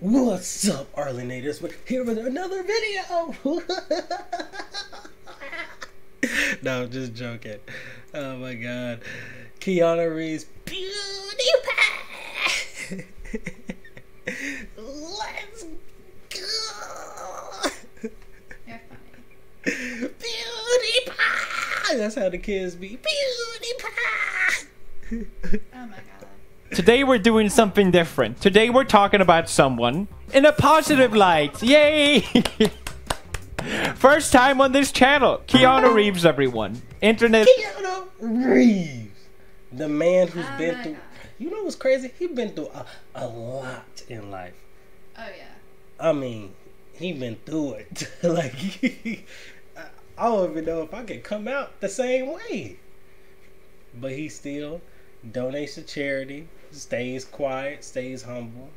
What's up, Arlinators? We're here with another video. no, I'm just joking. Oh my god. Keanu Reeves, beauty. Let's go. You're funny. That's how the kids be. Beauty pie. Oh my god. Today we're doing something different. Today we're talking about someone in a positive light. Yay! First time on this channel. Keanu Reeves, everyone. Internet. Keanu Reeves, the man who's Oh been through. God. You know what's crazy? He's been through a, a lot in life. Oh yeah. I mean, he's been through it. like, he, I I don't even know if I could come out the same way. But he still donates to charity, stays quiet, stays humble.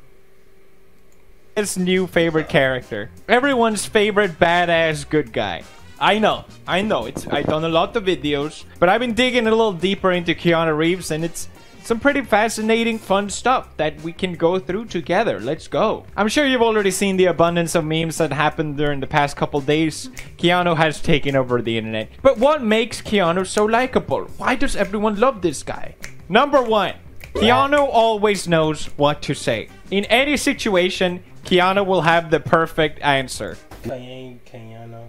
His new favorite character. Everyone's favorite badass good guy. I know, I know. It's I've done a lot of videos, but I've been digging a little deeper into Keanu Reeves, and it's some pretty fascinating, fun stuff that we can go through together. Let's go. I'm sure you've already seen the abundance of memes that happened during the past couple days. Keanu has taken over the internet. But what makes Keanu so likable? Why does everyone love this guy? Number one, Keanu always knows what to say. In any situation, Keanu will have the perfect answer. Keanu, Keanu,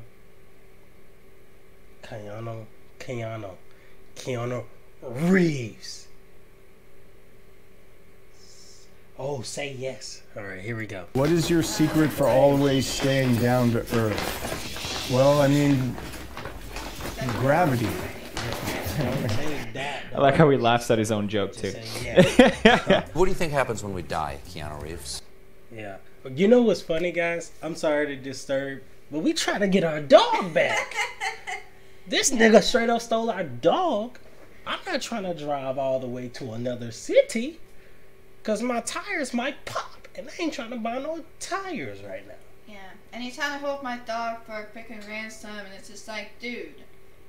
Keanu, Keanu, Keanu Reeves. Oh, say yes. All right, here we go. What is your secret for always staying down to earth? Well, I mean, gravity. Say that. I like how he laughs at his own joke too. Say yes. What do you think happens when we die, Keanu Reeves? Yeah. But you know what's funny, guys? I'm sorry to disturb, but we try to get our dog back. this nigga straight up stole our dog. I'm not trying to drive all the way to another city, cause my tires might pop, and I ain't trying to buy no tires right now. Yeah. And he's trying to hold my dog for a freaking ransom, and it's just like, dude,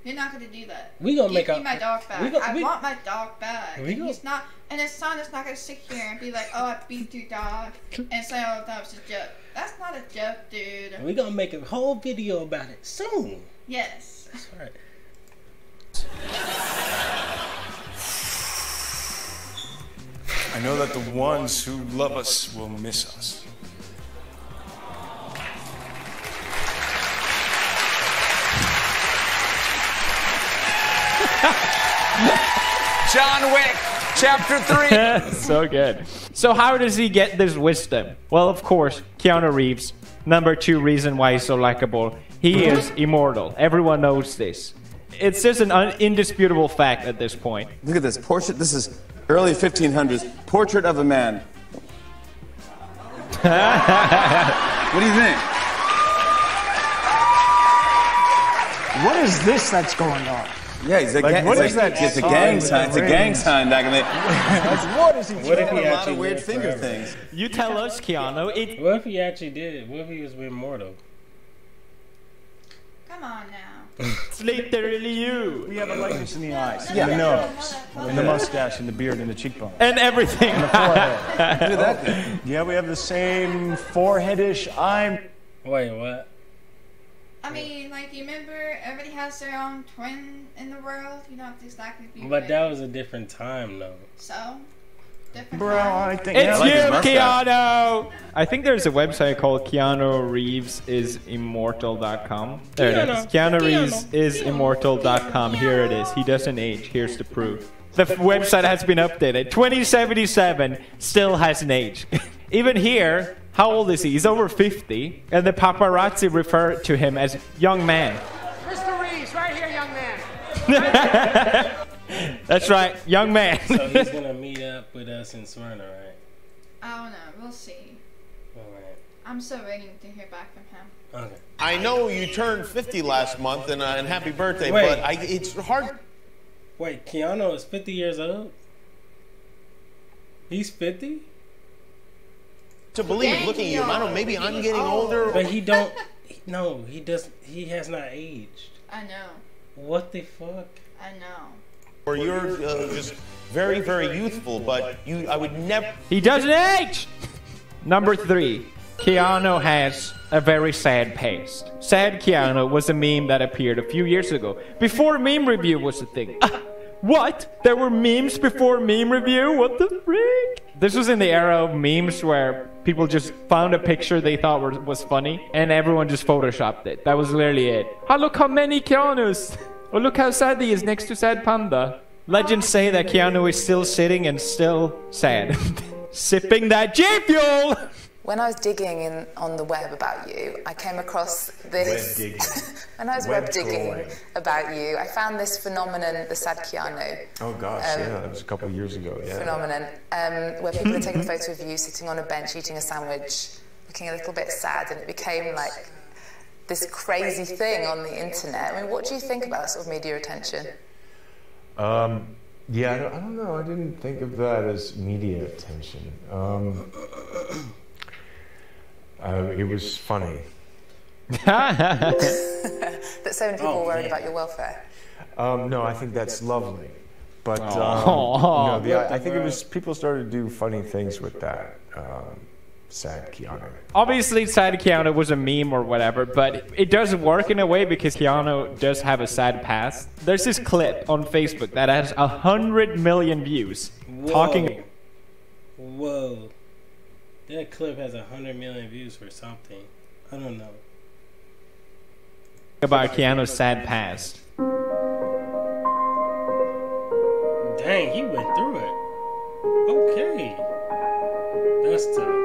you're not gonna do that. We gonna Give make me a- my dog back. we gon- I we- want my dog back. We and he's not, and his son is not gonna sit here and be like, oh, I beat your dog, and say, oh, that was a joke. That's not a joke, dude. We gonna make a whole video about it soon. Yes. That's right. I know that the ones who love us will miss us. John Wick, Chapter 3. so good. So how does he get this wisdom? Well, of course, Keanu Reeves. Number two reason why he's so likable. He mm-hmm. is immortal. Everyone knows this. It's just an un- indisputable fact at this point. Look at this portrait. This is early 1500s. Portrait of a man. what do you think? What is this that's going on? Yeah, he's a, Like, ga- what it's like- that It's a sign gang sign. It's a gang rings? sign back in the. Like, what is he What if a lot of weird finger forever? things. You tell us, Keanu. It, What if he actually did? What if he was immortal? Come on now. it's literally you. We have a likeness in the eyes, Yeah. in the nose, in the mustache, in the beard, and the cheekbone. And everything. Forehead. Look at that thing. yeah, we have the same foreheadish eye. Wait, what? I mean, like, you remember everybody has their own twin in the world? You don't have to exactly be But like- that was a different time, though. So? Different Bro, I think It's yeah, like you, mustache. Keanu. I think there's a website called Keanu Reeves is immortal.com. There it is. Keanu. Keanu Reeves Keanu. is immortal.com. Here it is. He doesn't age. Here's the proof. The f- website has been updated. 2077 still has an age. Even here, how old is he? He's over 50, and the paparazzi refer to him as young man. Mr. Reeves, right here, young man. That's right, young man. So he's gonna meet up with us in Smyrna, right? I don't know. We'll see. All right. I'm still waiting to hear back from him. Okay. I know you turned 50 last month, and, uh, and happy birthday, Wait. but I, it's hard Wait, Keanu is 50 years old? He's 50? To believe Thank looking at you. I don't know, maybe I'm getting older. But he don't. No, he does. He has not aged. I know. What the fuck? I know. Or you're uh, just very, very youthful, but you, I would never. he doesn't age. Number three, Keanu has a very sad past. Sad Keanu was a meme that appeared a few years ago, before meme review was a thing. What? There were memes before meme review? What the frick? This was in the era of memes where people just found a picture they thought were, was funny and everyone just photoshopped it. That was literally it. Oh, look how many Keanus! Oh, look how sad he is next to Sad Panda. Legends say that Keanu is still sitting and still sad. Sipping that G Fuel! When I was digging in on the web about you, I came across this. Web digging. when I was Web web, digging about you, I found this phenomenon, the sad Keanu Oh gosh, Um, yeah, that was a couple of years ago. Yeah. phenomenon, um, where people are taking a photo of you sitting on a bench eating a sandwich, looking a little bit sad, and it became like this crazy thing on the internet. I mean, what do you think about sort of media attention? Um, yeah, I don't, I don't know. I didn't think of that as media attention. Um, uh, it was funny. That so many people Oh, were worried man. about your welfare. Um, no, I think that's lovely. But um, Aw. no, the, I, I think it was people started to do funny things with that. Um, sad Keanu. Obviously, sad Keanu was a meme or whatever, but it does work in a way because Keanu does have a sad past. There's this clip on Facebook that has a hundred million views talking Whoa. That clip has a hundred million views for something. I don't know. about Keanu's sad past. Dang, he went through it. Okay. That's tough.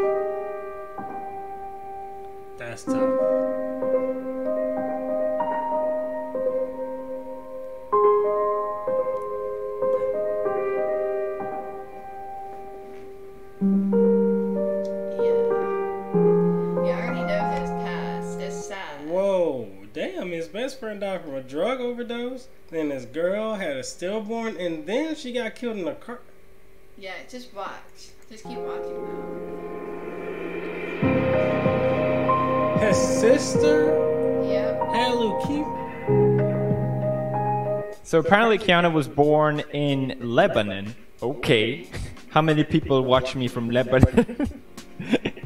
That's tough. Best friend died from a drug overdose. Then this girl had a stillborn, and then she got killed in a car. Yeah, just watch. Just keep watching now. His sister Yeah. had leukemia. So apparently, Keanu was born in Lebanon. Okay. How many people watch me from Lebanon?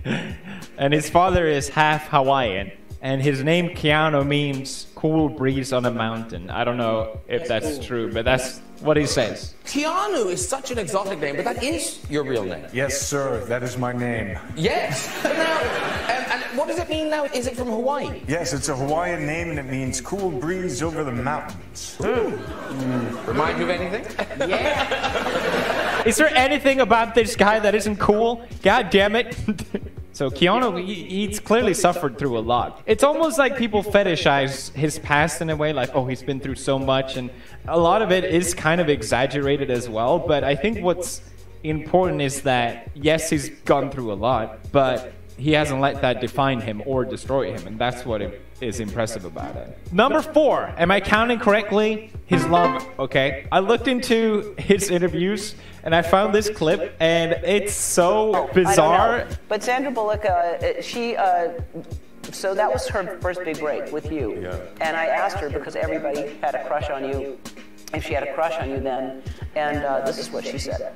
and his father is half Hawaiian. And his name Keanu means cool breeze on a mountain. I don't know if that's true, but that's what he says. Keanu is such an exotic name, but that is your real name. Yes, sir. That is my name. Yes. But now, um, and what does it mean now? Is it from Hawaii? Yes, it's a Hawaiian name and it means cool breeze over the mountains. Remind you of anything? Yeah. is there anything about this guy that isn't cool? God damn it. so Keanu, he, he's clearly suffered through a lot. It's almost like people fetishize his past in a way, like, oh, he's been through so much. And a lot of it is kind of exaggerated as well. But I think what's important is that, yes, he's gone through a lot, but he hasn't let that define him or destroy him. And that's what is impressive about it. Number four, am I counting correctly? His love, okay. I looked into his interviews and I found this clip and it's so bizarre. know. But Sandra Bullock, uh, she, uh, so that was her first big break with you. Yeah. And I asked her because everybody had a crush on you, if she had a crush on you then, and uh, this is what she said.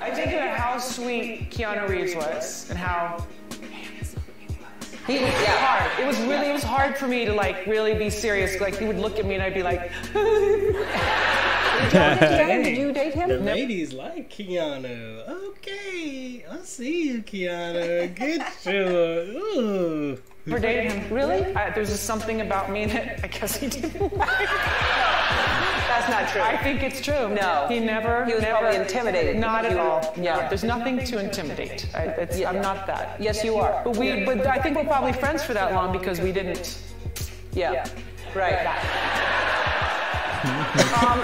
I think about how sweet Keanu Reeves was and how he was hard. It was really it was hard for me to like really be serious. Like he would look at me and I'd be like Did you date him? The ladies like Keanu. Okay, I see you, Keanu. Good you. Ooh. never dated him. Really? I, there's just something about me that I guess he didn't like. That's not true. I think it's true. No. He never He was never probably intimidated Not at you- all. yeah. No, There's nothing to intimidate. I, it's, I'm not that. Yes, you are. But we but I think we're probably friends for that long because we didn't Yeah. Right. um,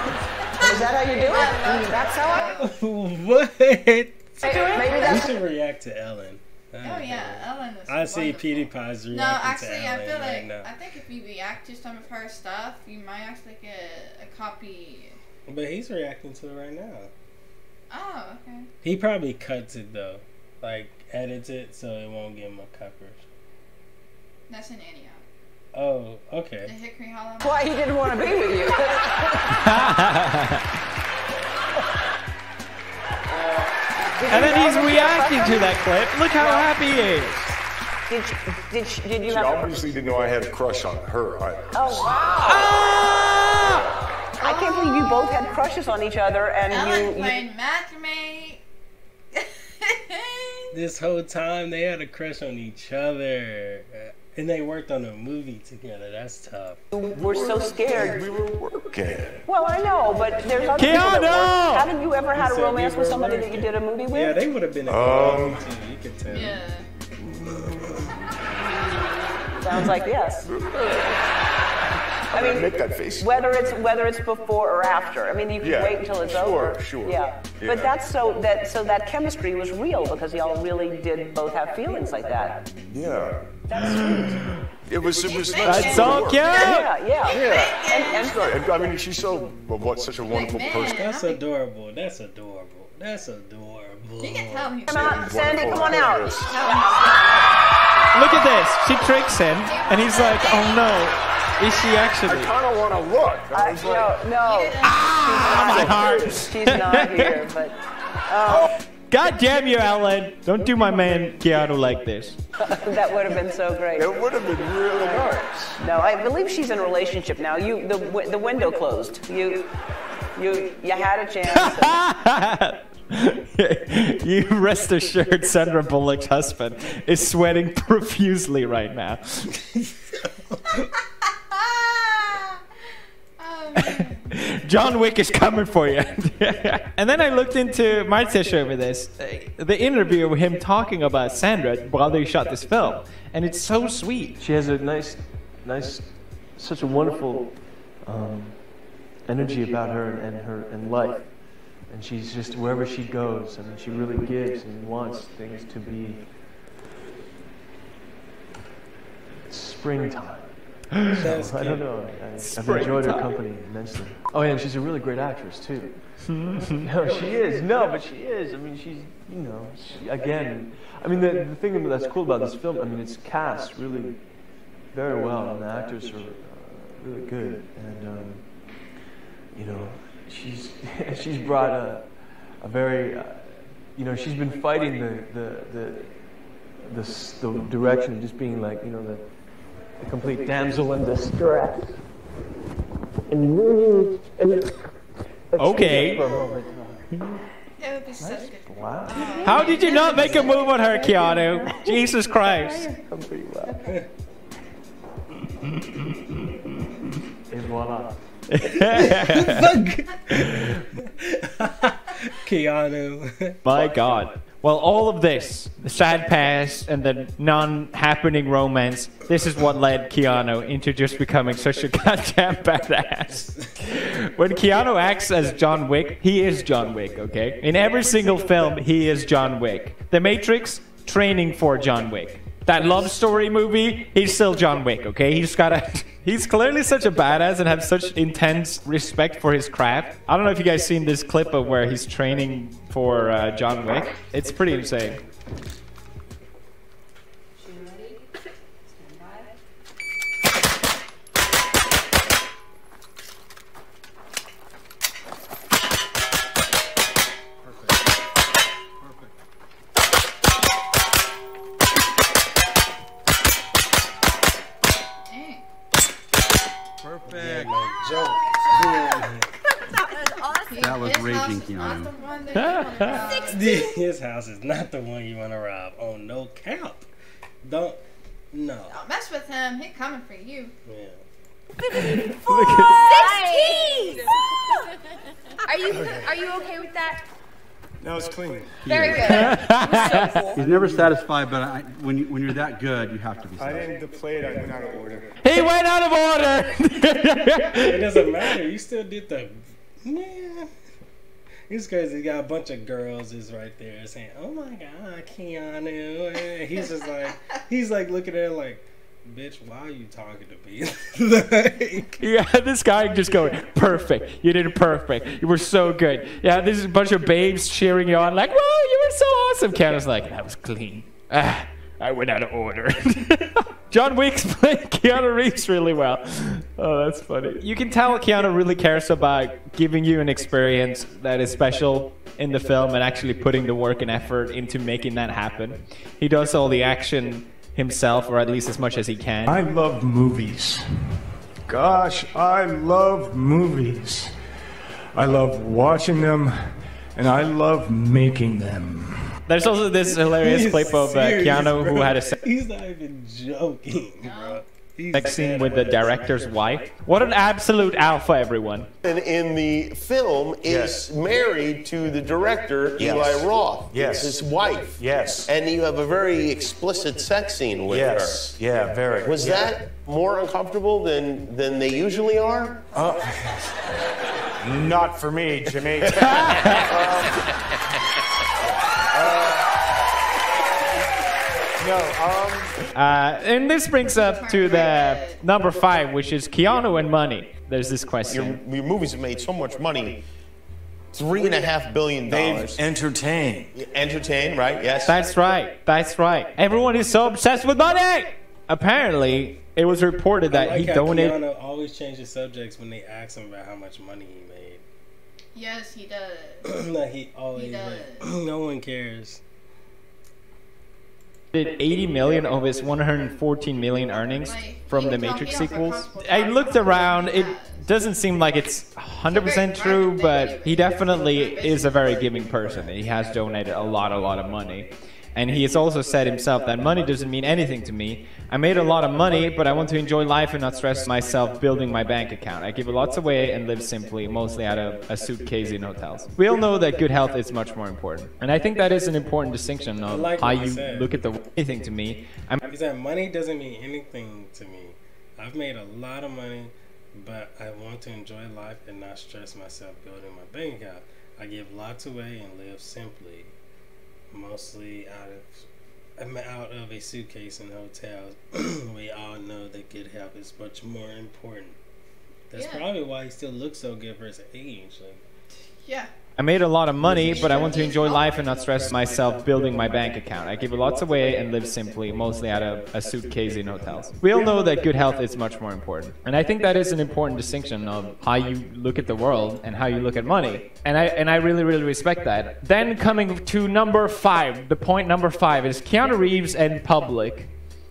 is that how you do it? Mm. That's how I what? Maybe We that's should react to Ellen. Oh yeah, Ellen is. I see. PewDiePie's reacting No, actually, to I feel like now. I think if you react to some of her stuff, you might actually get a copy. But he's reacting to it right now. Oh, okay. He probably cuts it though, like edits it so it won't give him a coverage. That's an Antioch. Oh, The okay. Hickory Hollow. why he didn't want to be with you. And then he's reacting to that clip. Look how happy he is. Did she, did she, did you She have? obviously didn't know I had a crush on her. either. Oh wow! Ah! I can't believe you both had crushes on each other, and Ellen you. you playing matchmate. This whole time they had a crush on each other. And they worked on a movie together. That's tough. were so scared. We were working. Well, I know, but there's other people that Keanu! work. Haven't you ever had a said we romance with were somebody that you did a movie with? Yeah, they would have been a Um, good too. You could tell. Yeah. Sounds like yes. I mean, Make that face. whether it's whether it's before or after. I mean, you can Yeah, wait until it's sure, over. sure. Yeah. Yeah. But that's so that so that chemistry was real because y'all really did both have feelings like that. Yeah. That's sweet. It was. It was. That's so cute. Yeah, yeah. Yeah. And, and It's not- I mean, she's so well, what such a wonderful man. person. That's adorable. That's adorable. That's adorable. You can tell he's come out, Sandy, come on out. Look at this. She tricks him, and he's like, "Oh no, is she actually? I kind of want to look. I I, like, no, no. Ah, my heart. She's not here, but oh, God damn you, Ellen! Don't do my man Keanu like this. that would have been so great. it would have been really nice. No, I believe she's in a relationship now. You, the the window closed. You, you, you had a chance. you rest assured, Sandra Bullock's husband is sweating profusely right now. oh, man. John Wick is coming for you. and then I looked into Martish over this, the interview with him talking about Sandra while they shot this film, and it's so sweet. She has a nice, nice, such a wonderful um, energy about her and, and her and life. And she's just wherever she goes. I mean, she really gives and wants things to be springtime. That's I don't know. I, I've enjoyed her company immensely. Oh yeah, and she's a really great actress too. no, she is. No, but she is. I mean, she's. You know, she, again. I mean, the, the thing that's cool about this film. I mean, it's cast really very well, and the actors are uh, really good. And um, you know, she's she's brought a a very. Uh, you know, she's been fighting the the the the, the direction of just being like you know the the complete damsel in distress. And really, and Okay. For a moment. It would be such good. Wow. How did you not make a move on her, Keanu? Jesus Christ. Done pretty well. Et voila. Keanu. My God. Well, all of this, the sad past and the non-happening romance, this is what led Keanu into just becoming such a goddamn badass. When Keanu acts as John Wick, he is John Wick, okay? In every single film, he is John Wick. The Matrix, training for John Wick. That love story movie, he's still John Wick, okay? He's got a. He's clearly such a badass and have such intense respect for his craft. I don't know if you guys seen this clip of where he's training for uh, John Wick. It's pretty insane. Dang. Perfect. No joke. That was raging, Keanu. His house is not the one you want to rob. On no count. Don't. No. Don't mess with him. He coming for you. Yeah. Sixteen. Are you are you okay with that? No, it's clean. Very good. He's never satisfied, but I, when, you, when you're that good, you have to be I satisfied. didn't deplay it. I went out of order. He went out of order! It doesn't matter. You still did the. Man. It's crazy. He got a bunch of girls is right there saying, "Oh my God, Keanu!" And he's just like, he's like looking at her like, "Bitch, why are you talking to me?" like, Yeah, this guy just going, perfect. You did it perfect. You were so good. Yeah, this is a bunch of babes cheering you on, like, whoa, you were so awesome. Keanu's like, that was clean. Ah, I went out of order. John Wick's playing Keanu Reeves really well. Oh, that's funny. You can tell Keanu really cares about giving you an experience that is special in the film and actually putting the work and effort into making that happen. He does all the action himself, or at least as much as he can. I love movies. Gosh, I love movies. I love watching them, and I love making them. There's also this hilarious He's clip of uh, Keanu bro. who had a sex He's not even joking, bro. He's scene dead with the director's wife. What an absolute alpha, everyone. And in the film is married to the director Yes. Eli Roth. Yes. His wife. Yes. And you have a very explicit sex scene with Yes. her. Yeah, very. Was Yeah. that more uncomfortable than than they usually are? Not for me, Jimmy. no, um, Uh, and this brings up to the number five, which is Keanu and money. There's this question. Your, your movies have made so much money. Three and a half billion dollars. entertained. Entertain, right? Yes. That's right. That's right. Everyone is so obsessed with money. Apparently, it was reported I that like he how donated. Keanu always changes subjects when they ask him about how much money he made. Yes, he does. like he always He does. like, no one cares. Did 80 million of his 114 million earnings from the Matrix sequels. I looked around. It doesn't seem like it's 100% true, but he definitely is a very giving person. He has donated a lot, a lot of money. And he has also said himself that money doesn't mean anything to me. I made a lot of money, but I want to enjoy life and not stress myself building my bank account. I give lots away and live simply, mostly out of a suitcase in hotels. We all know that good health is much more important. And I think that is an important distinction of like how you look at the anything to me. I'm I said, money doesn't mean anything to me. I've made a lot of money, but I want to enjoy life and not stress myself building my bank account. I give lots away and live simply, mostly out of I'm out of a suitcase in hotels. we all know that good health is much more important. That's Yeah. probably why he still looks so good for his age. Like, Yeah. I made a lot of money, but I want to enjoy life and not stress myself building my bank account. I give lots away and live simply, mostly out of a suitcase in hotels. We all know that good health is much more important. And I think that is an important distinction of how you look at the world and how you look at money. And I and I really, really respect that. Then coming to number five, the point number five is Keanu Reeves and public.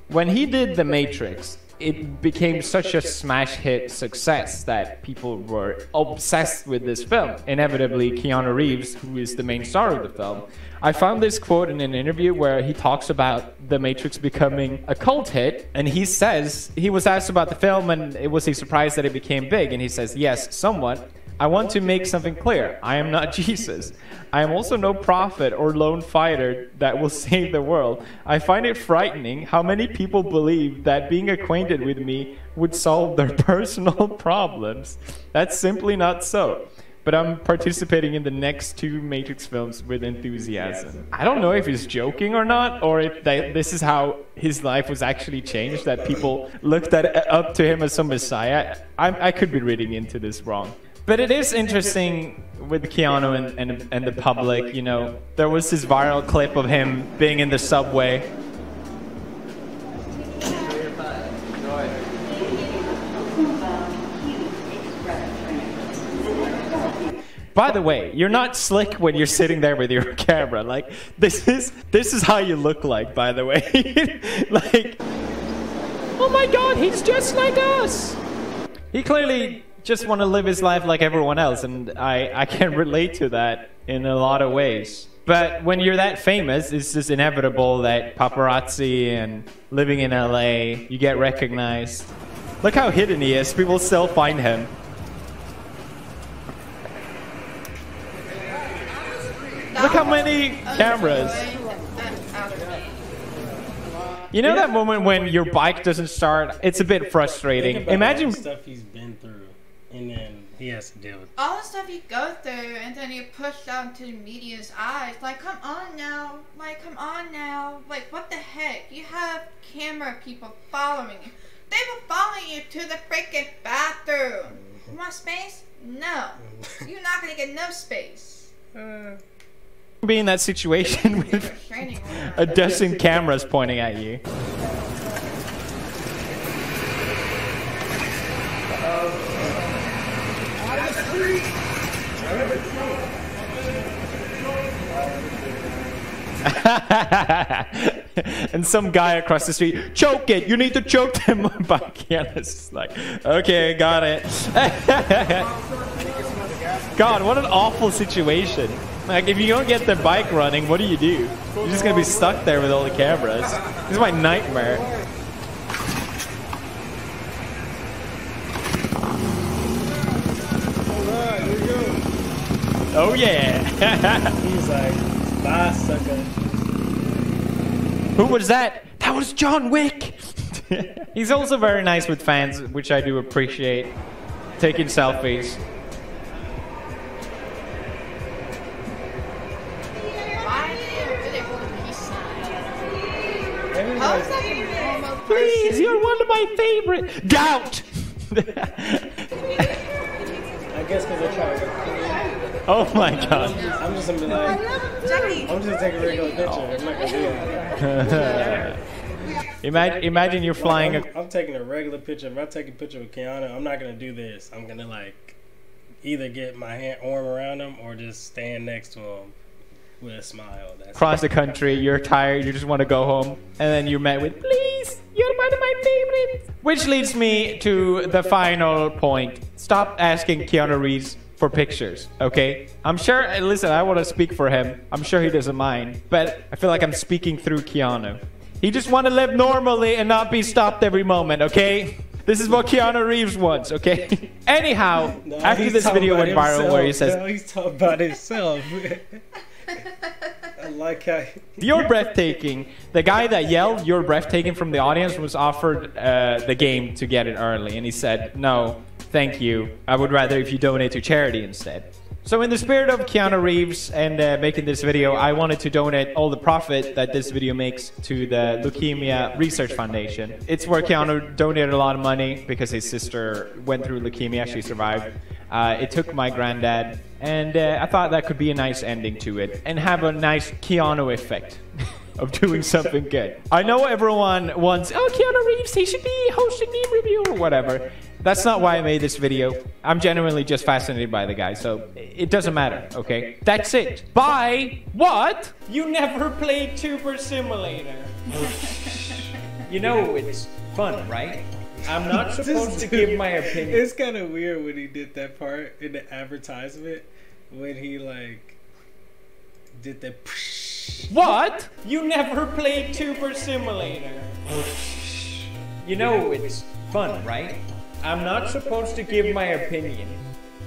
When he did The Matrix, it became such a smash hit success that people were obsessed with this film. Inevitably, Keanu Reeves, who is the main star of the film, I found this quote in an interview where he talks about The Matrix becoming a cult hit, and he says he was asked about the film and it was a surprise that it became big, and he says, Yes, somewhat. I want to make something clear. I am not Jesus. I am also no prophet or lone fighter that will save the world. I find it frightening how many people believe that being acquainted with me would solve their personal problems. That's simply not so. But I'm participating in the next two Matrix films with enthusiasm. I don't know if he's joking or not, or if that, this is how his life was actually changed, that people looked at, up to him as some messiah. I, I could be reading into this wrong. But it is interesting with Keanu and, and, and the public, you know. There was this viral clip of him being in the subway. By the way, you're not slick when you're sitting there with your camera. Like this is this is how you look like, by the way. like Oh my god, he's just like us. He clearly just want to live his life like everyone else, and I, I can relate to that in a lot of ways. But when you're that famous, it's just inevitable that paparazzi and living in LA, you get recognized. Look how hidden he is. People still find him. Look how many cameras. You know that moment when your bike doesn't start? It's a bit frustrating. Imagine stuff he's been through, and then he has to deal with. All the stuff you go through, and then you push out into the media's eyes. Like, come on now. Like, come on now. Like, what the heck? You have camera people following you. They were following you to the freaking bathroom. You want space? No. You're not gonna get no space. Uh, be in that situation with a dozen cameras pointing at you. and some guy across the street, choke it. You need to choke them. But Keanu's just like, okay, got it. God, what an awful situation. Like, if you don't get the bike running, what do you do? You're just gonna be stuck there with all the cameras. This is my nightmare. Oh yeah. He's like, sucker. Who was that? That was John Wick. He's also very nice with fans, which I do appreciate. Taking selfies. Please, you're one of my favorite. Doubt. I guess because get clean. Oh my god. I'm just gonna be like, I'm just gonna take a regular picture. I'm not gonna do imagine, imagine you're flying. I'm, I'm taking a regular picture. If I take a picture with Keanu, I'm not gonna do this. I'm gonna like either get my hand arm around him or just stand next to him with a smile. That's across the country, you're tired, you just want to go home, and then you're met with, please, you're one of my favorites. Which leads me to the final point. Stop asking Keanu Reeves for pictures, okay? I'm sure, listen, I want to speak for him. I'm sure he doesn't mind, but I feel like I'm speaking through Keanu. He just want to live normally and not be stopped every moment, okay? This is what Keanu Reeves wants, okay? Anyhow, No, after this video went viral where he says, No, he's talking about himself. I like how. You're breathtaking. The guy that yelled "You're breathtaking" from the audience was offered uh, the game to get it early, and he said, "No, thank you. I would rather if you donate to charity instead." So, in the spirit of Keanu Reeves and uh, making this video, I wanted to donate all the profit that this video makes to the Leukemia Research Foundation. It's where Keanu donated a lot of money because his sister went through leukemia. She survived. Uh, it took my granddad, and uh, I thought that could be a nice ending to it and have a nice Keanu effect. of doing something good. I know everyone wants, oh, Keanu Reeves, he should be hosting the review or whatever. That's not why I made this video. I'm genuinely just fascinated by the guy, so it doesn't matter, okay? That's it. Bye. What? You never played Tuber Simulator. you know it's fun, right? I'm not supposed to give my opinion. It's kind of weird when he did that part in the advertisement when he like did the. What? You never played Tuber Simulator. you know it's fun, right? I'm not supposed to give my opinion,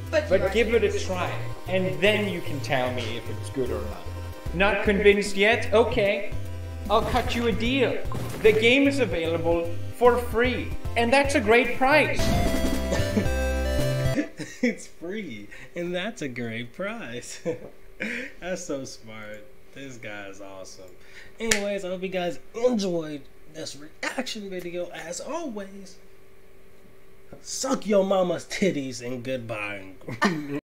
But, but give it a try, and then you can tell me if it's good or not. Not convinced yet? Okay. I'll cut you a deal. The game is available for free, and that's a great price. it's free, and that's a great price. that's so smart. This guy is awesome. Anyways, I hope you guys enjoyed this reaction video. As always, suck your mama's titties and goodbye.